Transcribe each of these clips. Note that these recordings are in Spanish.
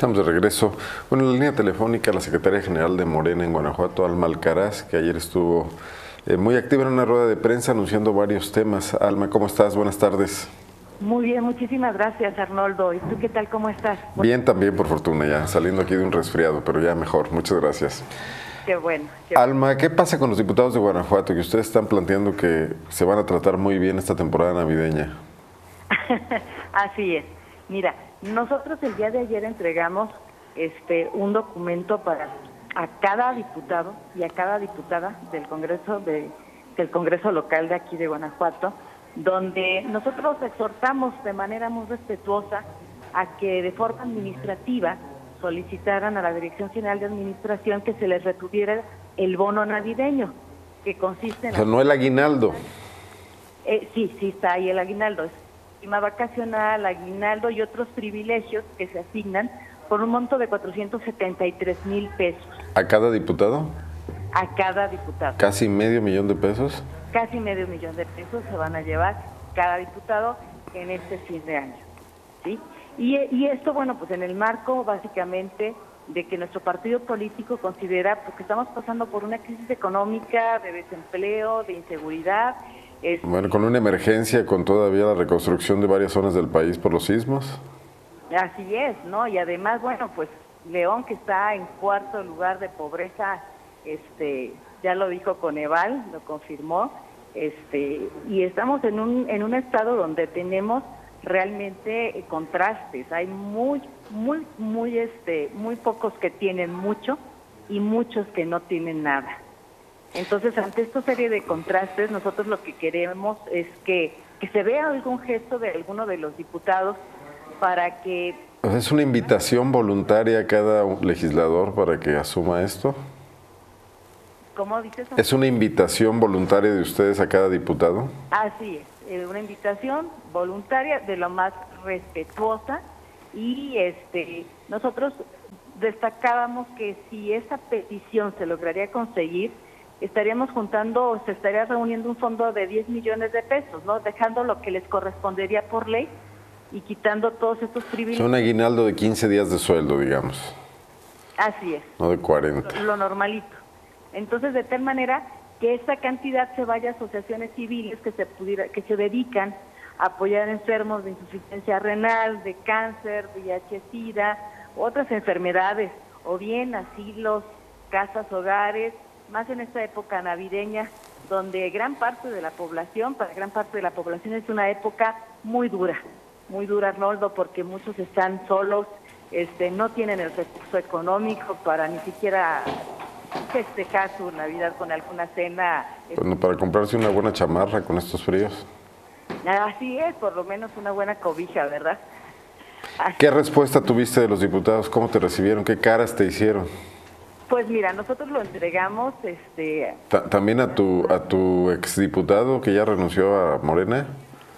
Estamos de regreso. Bueno, en la línea telefónica, la secretaria general de Morena en Guanajuato, Alma Alcaraz, que ayer estuvo eh, muy activa en una rueda de prensa anunciando varios temas. Alma, ¿cómo estás? Buenas tardes. Muy bien, muchísimas gracias Arnoldo. ¿Y tú qué tal? ¿Cómo estás? Bien también, por fortuna, ya saliendo aquí de un resfriado, pero ya mejor. Muchas gracias. Qué bueno. Alma, ¿qué pasa con los diputados de Guanajuato que ustedes están planteando que se van a tratar muy bien esta temporada navideña? Así es. Mira, nosotros el día de ayer entregamos este un documento para a cada diputado y a cada diputada del Congreso de, del Congreso local de aquí de Guanajuato, donde nosotros exhortamos de manera muy respetuosa a que de forma administrativa solicitaran a la Dirección General de Administración que se les retuviera el bono navideño, que consiste en... O sea, no el aguinaldo. Eh, sí, sí está ahí el aguinaldo. Es prima vacacional, aguinaldo y otros privilegios que se asignan por un monto de 473 mil pesos. ¿A cada diputado? A cada diputado. ¿Casi medio millón de pesos? Casi medio millón de pesos se van a llevar cada diputado en este fin de año. ¿sí? Y, y esto, bueno, pues en el marco básicamente de que nuestro partido político considera pues, que estamos pasando por una crisis económica, de desempleo, de inseguridad, este, bueno, con una emergencia, con todavía la reconstrucción de varias zonas del país por los sismos. Así es, ¿no? Y además, bueno, pues León que está en cuarto lugar de pobreza, este, ya lo dijo Coneval, lo confirmó, este, y estamos en un en un estado donde tenemos realmente contrastes. Hay muy muy muy este muy pocos que tienen mucho y muchos que no tienen nada. Entonces, ante esta serie de contrastes, nosotros lo que queremos es que, se vea algún gesto de alguno de los diputados para que... ¿Es una invitación voluntaria a cada legislador para que asuma esto? ¿Cómo dices? ¿Es una invitación voluntaria de ustedes a cada diputado? Así es, una invitación voluntaria de lo más respetuosa y este nosotros destacábamos que si esa petición se lograría conseguir, estaríamos juntando, se estaría reuniendo un fondo de 10 millones de pesos, ¿no? Dejando lo que les correspondería por ley y quitando todos estos privilegios. un aguinaldo de 15 días de sueldo, digamos. Así es. No de 40. Lo, normalito. Entonces, de tal manera que esa cantidad se vaya a asociaciones civiles que se pudiera, que se dedican a apoyar enfermos de insuficiencia renal, de cáncer, VIH-Sida, otras enfermedades, o bien asilos, casas, hogares, más en esta época navideña, donde gran parte de la población, para gran parte de la población es una época muy dura, muy dura, Arnoldo, porque muchos están solos, este, no tienen el recurso económico para ni siquiera festejar su Navidad con alguna cena. Bueno, para comprarse una buena chamarra con estos fríos. Así es, por lo menos una buena cobija, ¿verdad? ¿Qué respuesta tuviste de los diputados? ¿Cómo te recibieron? ¿Qué caras te hicieron? Pues mira, nosotros lo entregamos. este ¿También a tu, a tu exdiputado que ya renunció a Morena?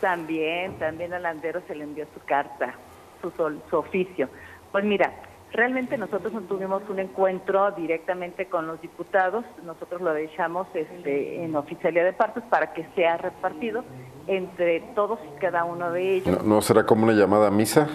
También, también a Landero se le envió su carta, su, su oficio. Pues mira, realmente nosotros no tuvimos un encuentro directamente con los diputados, nosotros lo dejamos este, en oficialidad de partes para que sea repartido entre todos y cada uno de ellos. ¿No, ¿no será como una llamada a misa?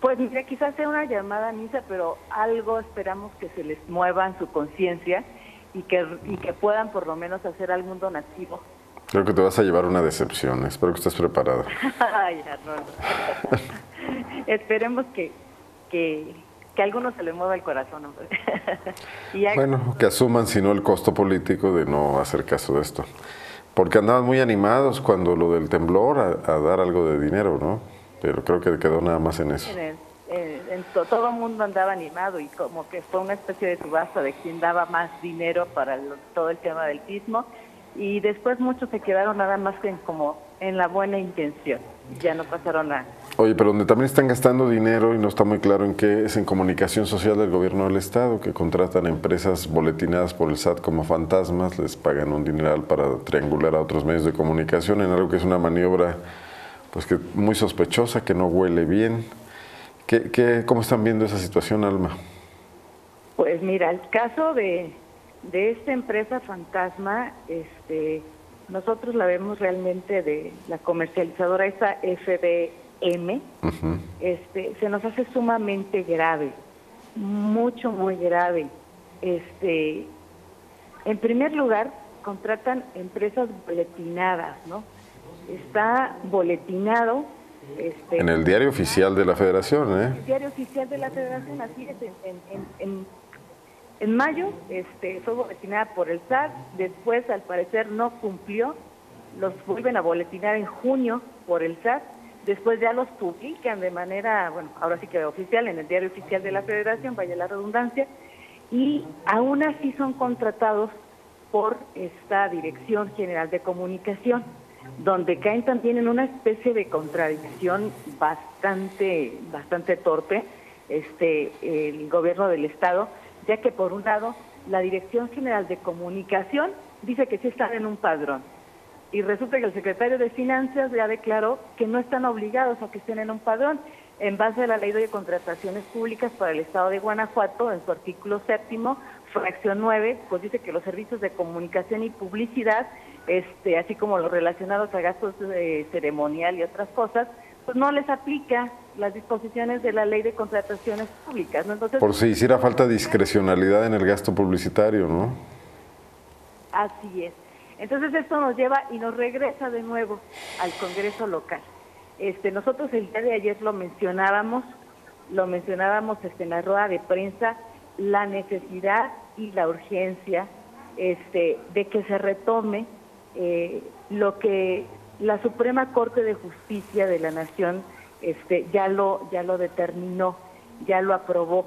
Pues mira, quizás sea una llamada a misa, pero algo esperamos que se les mueva en su conciencia y que, y que puedan por lo menos hacer algún donativo. Creo que te vas a llevar una decepción, espero que estés preparada. Ay, Esperemos que, que, que, a alguno se le mueva el corazón. bueno, que asuman si no el costo político de no hacer caso de esto. Porque andaban muy animados cuando lo del temblor a, a dar algo de dinero, ¿no? Pero creo que quedó nada más en eso. En todo el mundo andaba animado y como que fue una especie de subasta de quién daba más dinero para todo el tema del sismo y después muchos se quedaron nada más en como en la buena intención, ya no pasaron a... Oye, pero donde también están gastando dinero y no está muy claro en qué es en comunicación social del gobierno del Estado, que contratan empresas boletinadas por el SAT como fantasmas, les pagan un dineral para triangular a otros medios de comunicación en algo que es una maniobra pues que muy sospechosa, que no huele bien. ¿Qué, qué, cómo están viendo esa situación, Alma? Pues mira, el caso de, de esta empresa fantasma, este, nosotros la vemos realmente de la comercializadora esa FB M, este, se nos hace sumamente grave, mucho, muy grave. Este, en primer lugar, contratan empresas boletinadas, ¿no? Está boletinado. Este, en el diario oficial de la Federación, ¿eh? El diario oficial de la Federación, así es, en, en, mayo este, fue boletinada por el SAT, después al parecer no cumplió, los vuelven a boletinar en junio por el SAT, después ya los publican de manera, bueno, ahora sí que oficial, en el diario oficial de la Federación, vaya la redundancia, y aún así son contratados por esta Dirección General de Comunicación, donde caen también en una especie de contradicción bastante, bastante torpe, este, el gobierno del Estado, ya que por un lado la Dirección General de Comunicación dice que sí están en un padrón, y resulta que el secretario de Finanzas ya declaró que no están obligados a que estén en un padrón. En base a la ley de contrataciones públicas para el Estado de Guanajuato, en su artículo séptimo, fracción 9, pues dice que los servicios de comunicación y publicidad, este, así como los relacionados a gastos de ceremonial y otras cosas, pues no les aplica las disposiciones de la ley de contrataciones públicas. Entonces, Por si hiciera falta discrecionalidad en el gasto publicitario, ¿no? Así es. Entonces esto nos lleva y nos regresa de nuevo al Congreso local. Este, nosotros el día de ayer lo mencionábamos, lo mencionábamos este, en la rueda de prensa, la necesidad y la urgencia este, de que se retome eh, lo que la Suprema Corte de Justicia de la Nación este, ya, lo, ya lo determinó, ya lo aprobó,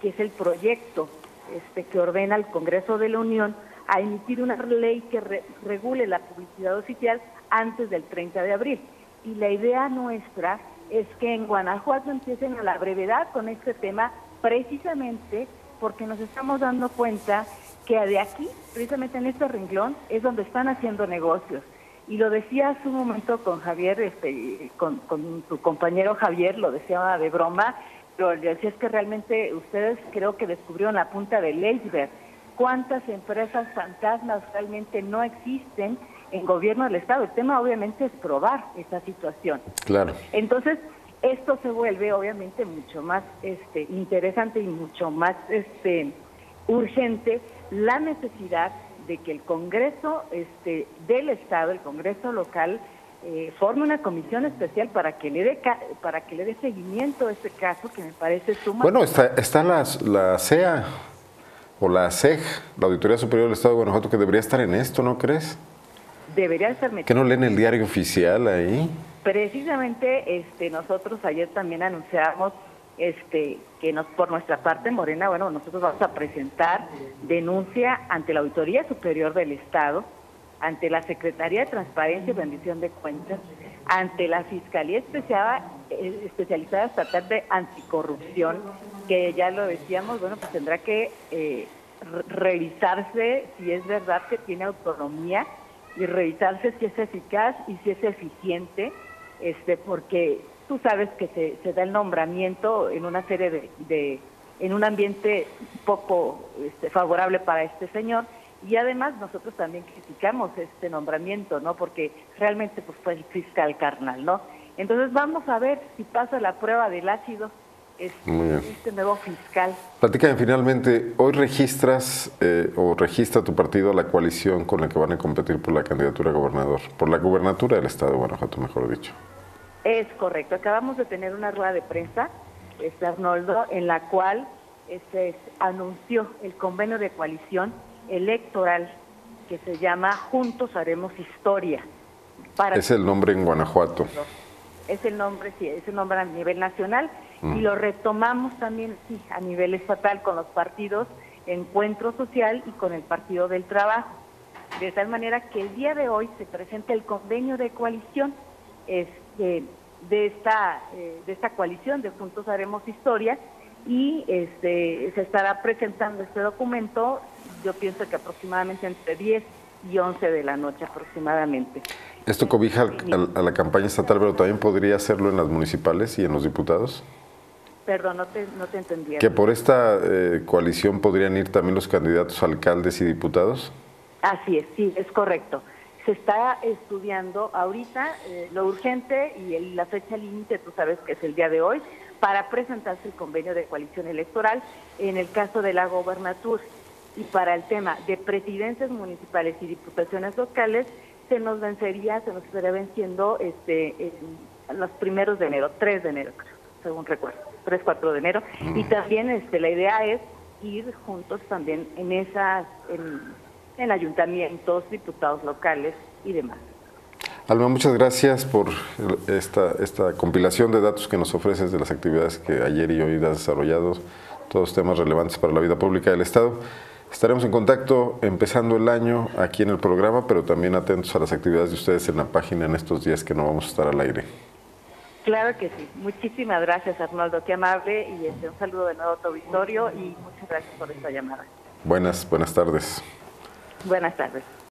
que es el proyecto este, que ordena al Congreso de la Unión a emitir una ley que regule la publicidad oficial antes del 30 de abril. Y la idea nuestra es que en Guanajuato empiecen a la brevedad con este tema precisamente porque nos estamos dando cuenta que de aquí, precisamente en este renglón, es donde están haciendo negocios. Y lo decía hace un momento con Javier, este, con, con tu compañero Javier, lo decía de broma, pero le decía es que realmente ustedes creo que descubrieron la punta del iceberg cuántas empresas fantasmas realmente no existen en gobierno del Estado. El tema obviamente es probar esa situación. Claro. Entonces, esto se vuelve obviamente mucho más este, interesante y mucho más este, urgente la necesidad de que el Congreso este, del Estado, el Congreso local, eh, forme una comisión especial para que le dé para que le dé seguimiento a este caso que me parece sumamente bueno está está la, la CEA o la SEG, la Auditoría Superior del Estado de Guanajuato, que debería estar en esto, ¿no crees? Debería estar ¿Que no leen el diario oficial ahí? Precisamente este, nosotros ayer también anunciamos este, que nos, por nuestra parte, Morena, bueno, nosotros vamos a presentar denuncia ante la Auditoría Superior del Estado, ante la Secretaría de Transparencia y Rendición de Cuentas, ante la Fiscalía Especial, eh, Especializada Estatal de Anticorrupción, que ya lo decíamos, bueno, pues tendrá que eh, revisarse si es verdad que tiene autonomía y revisarse si es eficaz y si es eficiente, este, porque tú sabes que se, se da el nombramiento en una serie de, de en un ambiente poco este, favorable para este señor y además nosotros también criticamos este nombramiento, ¿no? Porque realmente pues fue el fiscal carnal, ¿no? Entonces vamos a ver si pasa la prueba del ácido este, nuevo fiscal. Platícame finalmente, hoy registras eh, o registra tu partido la coalición con la que van a competir por la candidatura a gobernador, por la gubernatura del Estado de Guanajuato, mejor dicho. Es correcto, acabamos de tener una rueda de prensa, este Arnoldo, en la cual este, anunció el convenio de coalición electoral que se llama Juntos Haremos Historia. es el nombre en Guanajuato. Es el nombre, sí, es el nombre a nivel nacional y mm. lo retomamos también sí, a nivel estatal con los partidos Encuentro Social y con el Partido del Trabajo. De tal manera que el día de hoy se presenta el convenio de coalición este, de, esta, eh, de esta coalición de Juntos Haremos Historia y este, se estará presentando este documento, yo pienso que aproximadamente entre 10 y 11 de la noche aproximadamente. ¿Esto cobija a la campaña estatal, pero también podría hacerlo en las municipales y en los diputados? Perdón, no te, no te entendía. ¿Que por esta eh, coalición podrían ir también los candidatos alcaldes y diputados? Así es, sí, es correcto. se está estudiando ahorita eh, lo urgente y la fecha límite, tú sabes que es el día de hoy, para presentarse el convenio de coalición electoral en el caso de la gobernatura. Y para el tema de presidencias municipales y diputaciones locales, se nos vencería, se nos estaría venciendo este, en los primeros de enero, 3 de enero, según recuerdo, 3, 4 de enero. Y mm. también este, la idea es ir juntos también en esas, en ayuntamientos, diputados locales y demás. Alma, muchas gracias por esta, esta compilación de datos que nos ofreces de las actividades que ayer y hoy has desarrollado, todos temas relevantes para la vida pública del Estado. Estaremos en contacto empezando el año aquí en el programa, pero también atentos a las actividades de ustedes en la página en estos días que no vamos a estar al aire. Claro que sí. Muchísimas gracias, Arnoldo. Qué amable. Y este, un saludo de nuevo a tu auditorio y muchas gracias por esta llamada. Buenas, buenas tardes. Buenas tardes.